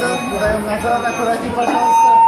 назад, назад, аккуратнее, пожалуйста.